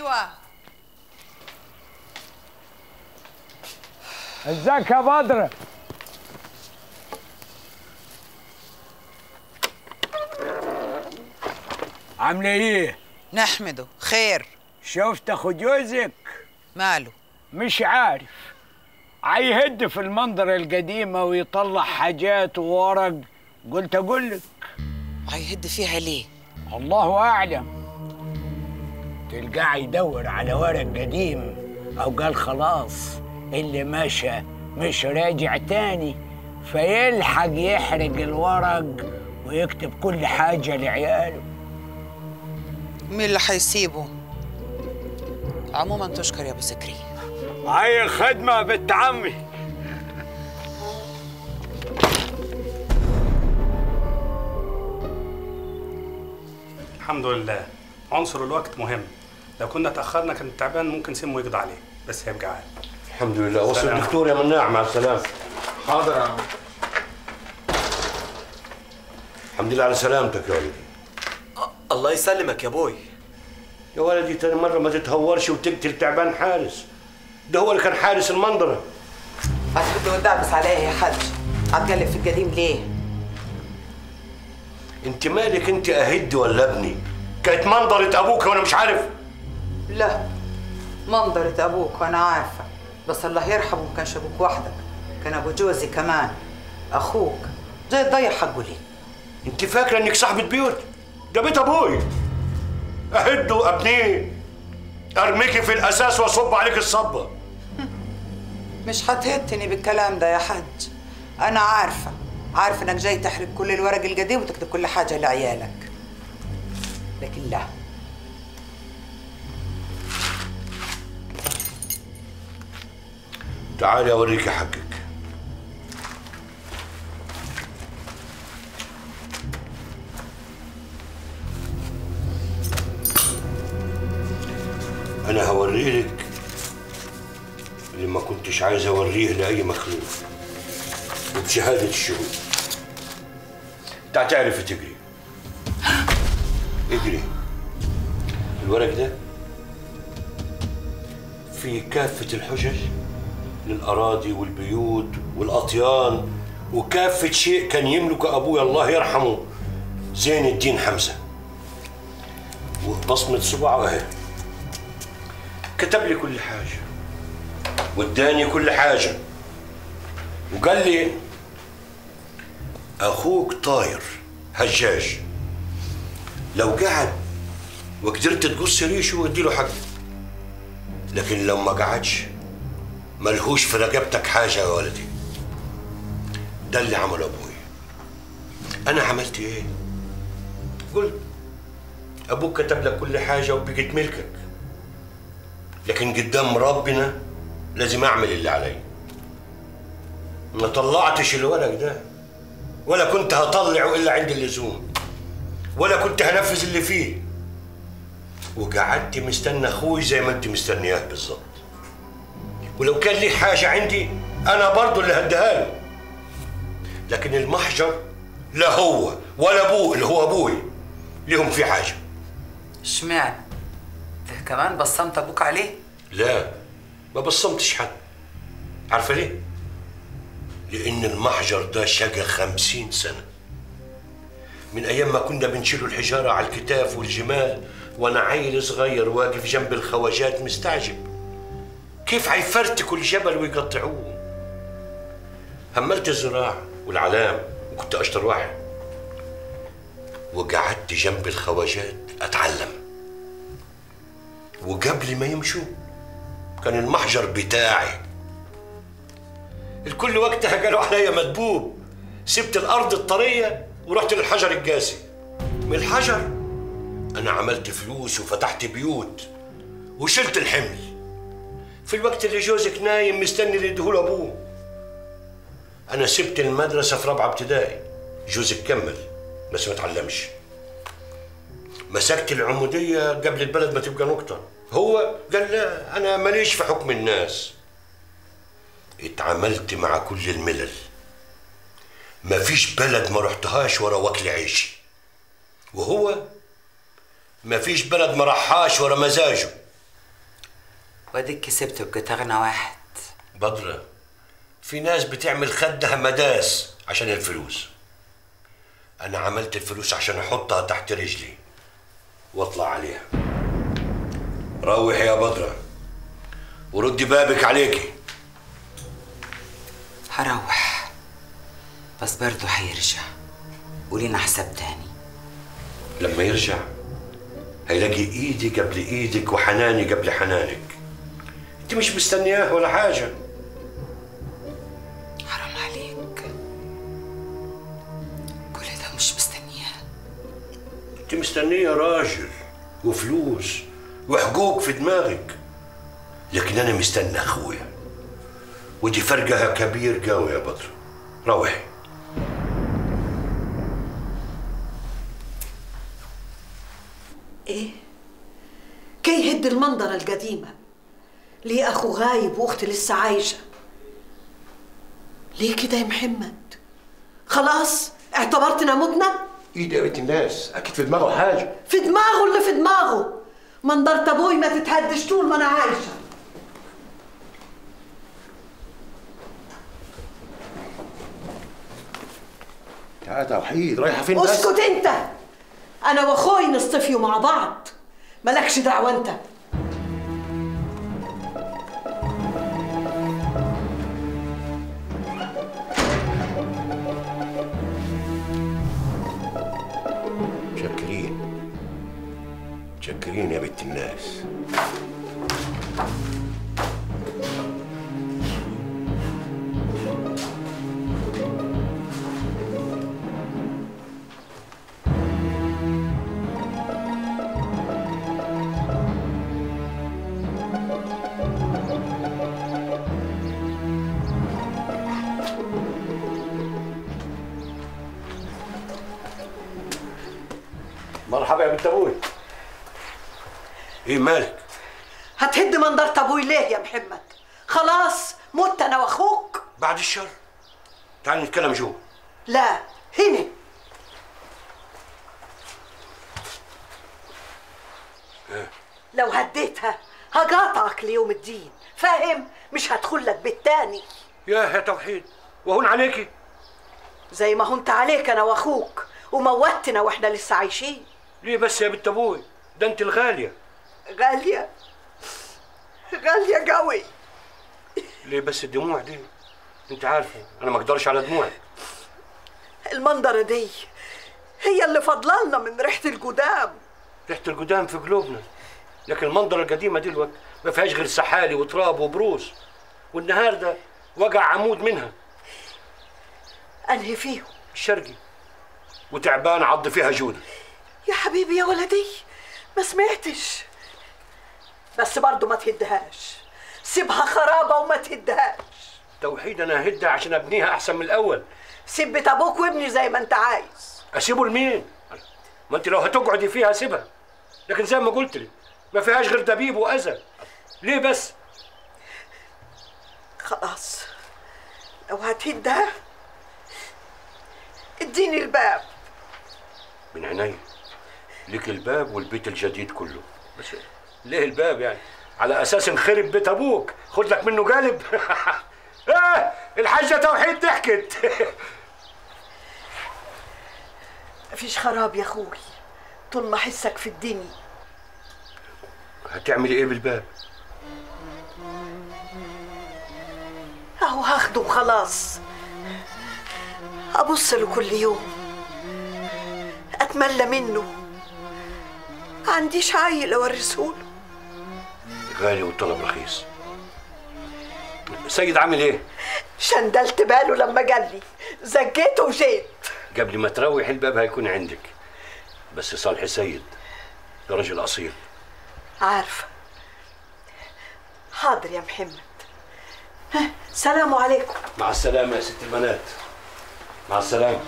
أيوه. ازيك يا بدر. عامله إيه؟ نحمده. خير. شفت أخو جوزك؟ ماله؟ مش عارف. هيهد في المنظر القديمة ويطلع حاجات وورق قلت أقول لك. هيهد فيها ليه؟ الله أعلم. تلقاه يدور على ورق قديم أو قال خلاص اللي مشى مش راجع تاني فيلحق يحرق الورق ويكتب كل حاجة لعياله. مين اللي هيسيبه عموما تشكر يا أبو سكري. هاي خدمة بنت عمي. الحمد لله. عنصر الوقت مهم. لو كنا تأخرنا كان التعبان ممكن سمه يقضي عليه بس هيبقى عادي الحمد لله. وصل. الدكتور يا مناع مع السلامة. حاضر يا عم. الحمد لله على سلامتك يا ولدي. الله يسلمك يا بوي. يا ولدي تاني مرة ما تتهورش وتقتل تعبان حارس. ده هو اللي كان حارس المنظرة. هتبدي وتدعبس عليا يا حاج. هتقلب في القديم ليه؟ أنت مالك أنت اهد ولا أبني؟ كانت منظرة أبوك وأنا مش عارف. لا منظرة أبوك وأنا عارفة. بس الله يرحمه ما كانش أبوك وحدك. كان أبو جوزي كمان. أخوك. جاي تضيع حقه ليه أنت فاكرة إنك صاحبة بيوت؟ ده بيت أبوي. اهد وأبنيه. أرميكي في الأساس وأصب عليك الصبة. مش هتهتني بالكلام ده يا حاج. أنا عارفة. عارفة إنك جاي تحرق كل الورق القديم وتكتب كل حاجة لعيالك. لكن لا. تعالي اوريكي حقك. أنا هوريلك اللي ما كنتش عايز اوريه لأي مخلوق. وبشهاده الشهود انت هتعرفي تجري. اجري. الورق ده في كافة الحجج. للأراضي والبيوت والأطيان وكافة شيء كان يملكه أبويا الله يرحمه زين الدين حمزة. وبصمة صباعه أهي كتب لي كل حاجة. واداني كل حاجة. وقال لي أخوك طاير هجاج. لو قعد وقدرت تقص ريشه وأديله حقه لكن لو ما قعدش ملهوش في رقبتك حاجة يا ولدي. ده اللي عمله أبوي. أنا عملت إيه؟ قلت أبوك كتب لك كل حاجة وبقت ملكك. لكن قدام ربنا لازم أعمل اللي علي. ما طلعتش الورق ده. ولا كنت هطلعه إلا عند اللزوم ولا كنت هنفذ اللي فيه. وقعدت مستنى أخوي زي ما أنت مستنياه بالظبط. ولو كان لي حاجة عندي أنا برضو اللي هديها له. لكن المحجر لا هو ولا أبوه اللي هو أبوي ليهم في حاجة. اشمعنى؟ كمان بصمت أبوك عليه؟ لا ما بصمتش حد. عارفة ليه؟ لأن المحجر ده شقى خمسين سنة. من أيام ما كنا بنشيلوا الحجارة على الكتاف والجمال وأنا عيل صغير واقف جنب الخواجات مستعجب. كيف هيفرتكوا الجبل ويقطعوه؟ هملت الزراعة والعلام وكنت أشطر واحد. وقعدت جنب الخواجات أتعلم. وقبل ما يمشوا كان المحجر بتاعي. الكل وقتها قالوا عليا مدبوب سبت الأرض الطرية ورحت للحجر القاسي. من الحجر أنا عملت فلوس وفتحت بيوت وشلت الحمل. في الوقت اللي جوزك نايم مستني اللي يديهوله أبوه. أنا سبت المدرسة في رابعة ابتدائي. جوزك كمل بس ما اتعلمش مسكت العمودية قبل البلد ما تبقى نقطة. هو قال لا أنا ماليش في حكم الناس. اتعاملت مع كل الملل. مفيش بلد ما رحتهاش ورا واكل عيشي. وهو مفيش بلد ما راحهاش ورا مزاجه. واديك كسبت وبقيت أغنى واحد. بدرة. في ناس بتعمل خدها مداس عشان الفلوس. أنا عملت الفلوس عشان أحطها تحت رجلي. وأطلع عليها. روحي يا بدرة. وردي بابك عليكي. هروح. بس برضه هيرجع ولينا حساب تاني. لما يرجع هيلاقي إيدي قبل إيدك وحناني قبل حنانك. أنت مش مستنياه ولا حاجة. حرام عليك. كل ده مش مستنياه. أنت مستنية راجل وفلوس وحقوق في دماغك. لكن أنا مستنى أخويا. ودي فرقها كبير قوي يا بدر. روحي. إيه؟ كي يهد المنظرة القديمة. ليه أخو غايب وأختي لسه عايشة؟ ليه كده يا محمد؟ خلاص اعتبرتنا متنا ايدي يا بنت الناس؟ أكيد في دماغه حاجة. في دماغه اللي في دماغه. منظرة أبوي ما تتهدش طول ما أنا عايشة. يا توحيد رايحة فين بس؟ اسكت أنت. أنا وأخوي نصطفيوا مع بعض. مالكش دعوة أنت. متشكرين يا بنت الناس. مرحبا يا بنت أبوي. إيه مالك؟ هتهد منظرة أبوي ليه يا محمد؟ خلاص مت أنا وأخوك. بعد الشر؟ تعال نتكلم جوا. لا هنا. لو هديتها هقاطعك ليوم الدين. فاهم؟ مش هدخل لك بالتاني يا يا توحيد. وهون عليكي. زي ما هنت عليك أنا وأخوك. وموتنا وإحنا لسه عايشين. ليه بس يا بنت أبوي؟ ده أنت الغالية. غالية. غالية قوي. ليه بس الدموع دي؟ انت عارفه أنا ما أقدرش على دموعي المنظرة دي هي اللي فضلالنا من ريحة القدام. ريحة القدام في قلوبنا. لكن المنظره القديمة دي الوقت ما فيهاش غير سحالي وتراب وبروس والنهار ده وقع عمود منها. أنهي فيهم؟ الشرقي. وتعبان عض فيها جودة. يا حبيبي يا ولدي ما سمعتش. بس برضه ما تهدهاش. سيبها خرابة وما تهدهاش. توحيد أنا هدها عشان أبنيها أحسن من الأول. سيب بيت أبوك وابني زي ما أنت عايز. أسيبه لمين؟ ما أنت لو هتقعدي فيها سيبها. لكن زي ما قلت لك ما فيهاش غير دبيب وأذى. ليه بس؟ خلاص. لو هتهدها اديني الباب. من عينيا ليك الباب والبيت الجديد كله. بس ليه الباب يعني؟ على أساس نخرب بيت أبوك. خد لك منه قالب إيه الحاجة توحيد ضحكت. مفيش خراب يا أخوي. طول ما حسك في الدنيا. هتعملي إيه بالباب؟ أهو هاخده وخلاص. أبص له كل يوم. أتملى منه. عنديش عيل أورثهوله. غالي والطلب رخيص. سيد عامل إيه؟ شندلت باله لما قال لي زكيته وجيت. قبل ما تروح الباب هيكون عندك. بس صالح سيد ده راجل أصيل. عارفه حاضر يا محمد. سلام عليكم. مع السلامة يا ست البنات. مع السلامة.